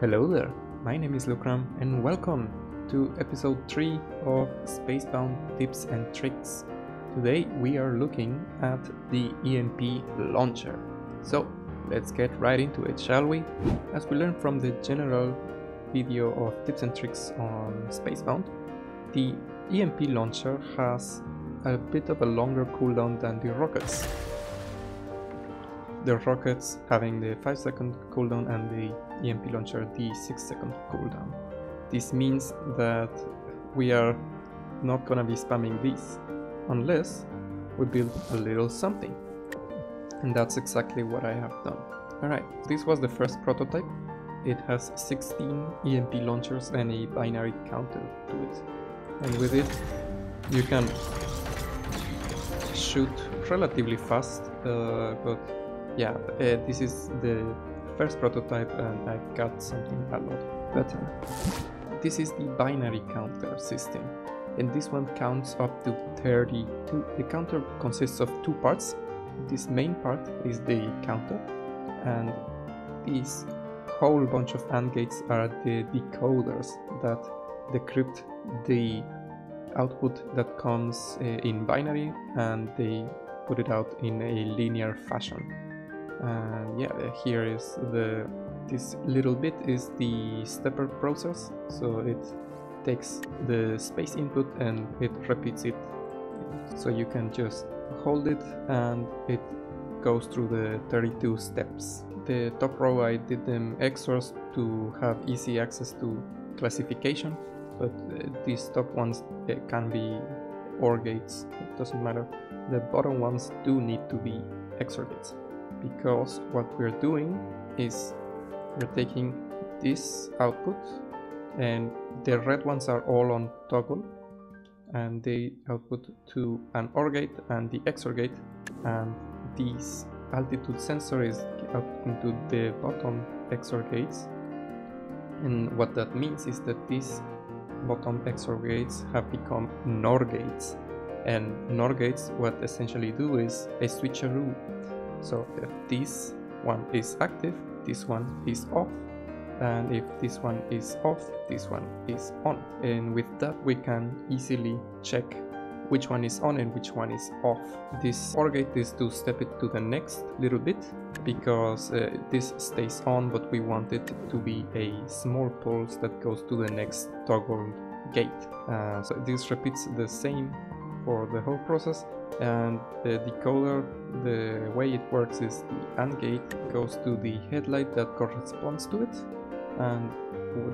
Hello there, my name is Lukkram and welcome to episode 3 of Spacebound Tips and Tricks. Today we are looking at the EMP launcher. So let's get right into it, shall we? As we learned from the general video of tips and tricks on Spacebound, the EMP launcher has a bit of a longer cooldown than the rockets. The rockets having the 5 second cooldown and the EMP launcher the 6 second cooldown. This means that we are not gonna be spamming these unless we build a little something. And that's exactly what I have done. Alright, this was the first prototype. It has 16 EMP launchers and a binary counter to it. And with it, you can shoot relatively fast, uh, but yeah, uh, this is the first prototype and I've got something a lot better. This is the binary counter system and this one counts up to 32. The counter consists of two parts. This main part is the counter and this whole bunch of AND gates are the decoders that decrypt the output that comes uh, in binary and they put it out in a linear fashion. And yeah, here is the this little bit is the stepper process, so it takes the space input and it repeats it. So you can just hold it and it goes through the 32 steps. The top row I did them XORs to have easy access to classification, but uh, these top ones can be OR gates, it doesn't matter. The bottom ones do need to be XOR gates because what we're doing is we're taking this output and the red ones are all on toggle and they output to an OR gate and the XOR gate and this altitude sensor is outputting to the bottom XOR gates. And what that means is that these bottom XOR gates have become NOR gates. And NOR gates what essentially do is a switcheroo so if this one is active this one is off. And if this one is off this one is on. And with that we can easily check which one is on and which one is off. This OR gate is to step it to the next little bit because uh, this stays on but we want it to be a small pulse that goes to the next toggle gate. Uh, so this repeats the same for the whole process and the decoder the way it works is the AND gate goes to the headlight that corresponds to it. And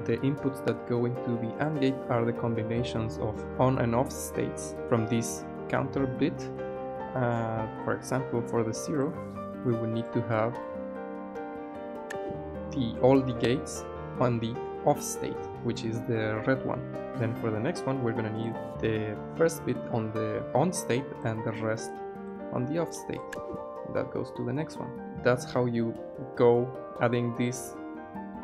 the inputs that go into the AND gate are the combinations of on and off states from this counter bit. Uh, for example for the zero we will need to have the all the gates on the off state which is the red one. Then for the next one we're gonna need the first bit on the on state and the rest on the off state. That goes to the next one. That's how you go adding this.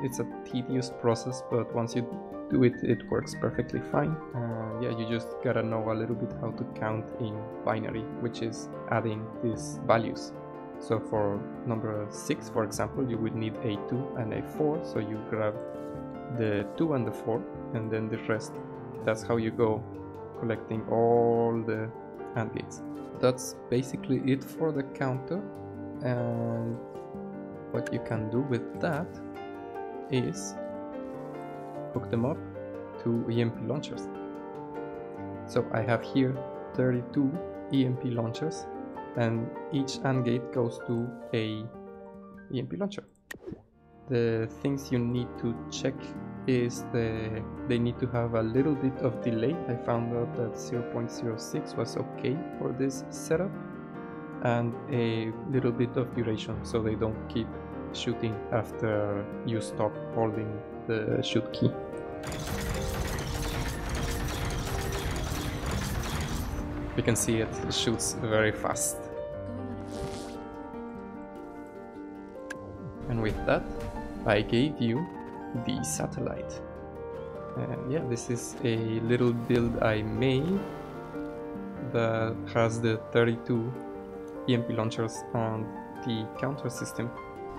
It's a tedious process but once you do it it works perfectly fine. Uh, yeah you just gotta know a little bit how to count in binary which is adding these values. So for number 6 for example you would need a 2 and a 4 so you grab the 2 and the 4 and then the rest. That's how you go collecting all the AND gates that's basically it for the counter and what you can do with that is hook them up to EMP launchers. So I have here 32 EMP launchers and each AND gate goes to a EMP launcher the things you need to check is the they need to have a little bit of delay. I found out that 0.06 was okay for this setup and a little bit of duration so they don't keep shooting after you stop holding the shoot key. You can see it shoots very fast. And with that I gave you the satellite. And yeah, this is a little build I made that has the 32 EMP launchers and the counter system.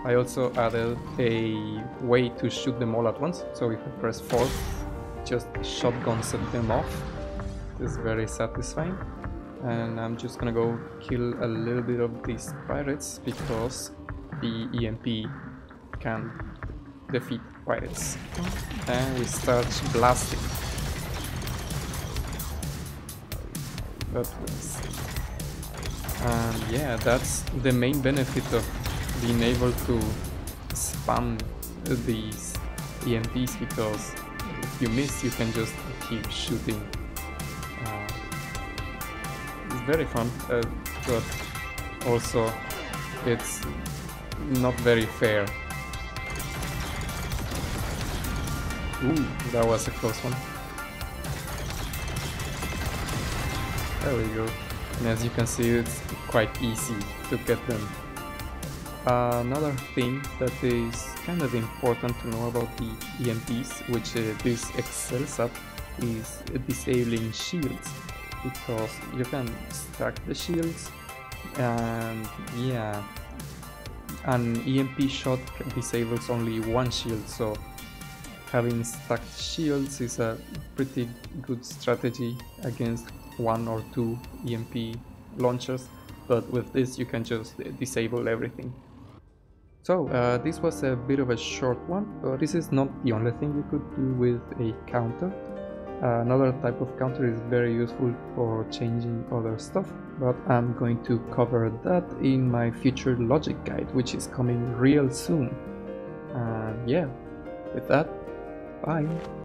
I also added a way to shoot them all at once. So if I press 4, just shotgun set them off. It's very satisfying. And I'm just gonna go kill a little bit of these pirates because the EMP can defeat pirates. And we start blasting. That was... Yeah, that's the main benefit of being able to spam these EMPs because if you miss you can just keep shooting. Uh, it's very fun, uh, but also it's not very fair. Ooh, that was a close one. There we go. And as you can see, it's quite easy to get them. Uh, another thing that is kind of important to know about the EMPs, which uh, this excels at, is disabling shields. Because you can stack the shields and yeah, an EMP shot disables only one shield, so having stacked shields is a pretty good strategy against one or two EMP launchers, but with this you can just disable everything. So uh, this was a bit of a short one, but this is not the only thing you could do with a counter. Uh, another type of counter is very useful for changing other stuff, but I'm going to cover that in my future logic guide, which is coming real soon. And yeah, with that, bye!